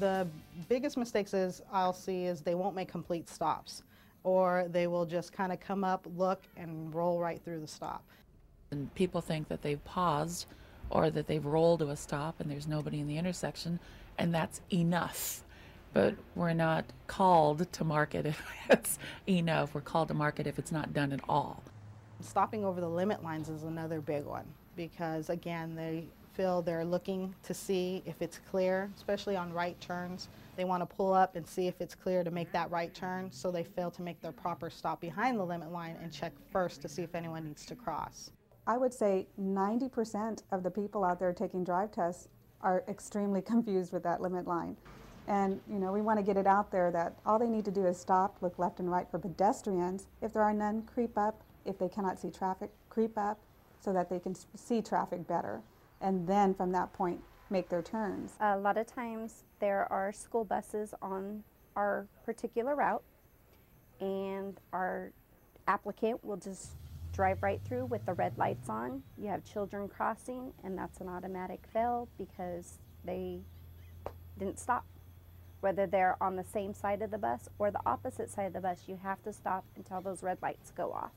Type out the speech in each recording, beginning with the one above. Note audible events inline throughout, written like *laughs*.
The biggest mistakes is I'll see is they won't make complete stops or they will just kind of come up, look, and roll right through the stop. And people think that they've paused or that they've rolled to a stop and there's nobody in the intersection, and that's enough. But we're not called to market *laughs* if it's enough. We're called to market if it's not done at all. Stopping over the limit lines is another big one because, again, they feel they're looking to see if it's clear, especially on right turns. They want to pull up and see if it's clear to make that right turn, so they fail to make their proper stop behind the limit line and check first to see if anyone needs to cross. I would say 90% of the people out there taking drive tests are extremely *laughs* confused with that limit line. And you know, we want to get it out there that all they need to do is stop, look left and right for pedestrians. If there are none, creep up. If they cannot see traffic, creep up so that they can see traffic better. And then from that point, make their turns. A lot of times there are school buses on our particular route and our applicant will just drive right through with the red lights on. You have children crossing and that's an automatic fail because they didn't stop. Whether they're on the same side of the bus or the opposite side of the bus, you have to stop until those red lights go off.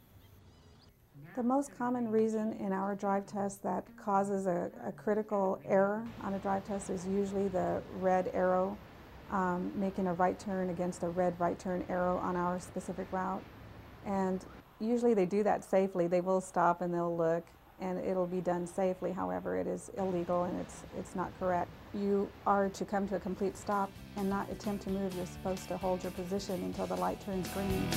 The most common reason in our drive test that causes a, a critical error on a drive test is usually the red arrow um, making a right turn against a red right turn arrow on our specific route. And usually they do that safely. They will stop and they'll look and it'll be done safely. However, it is illegal and it's, it's not correct. You are to come to a complete stop and not attempt to move. You're supposed to hold your position until the light turns green.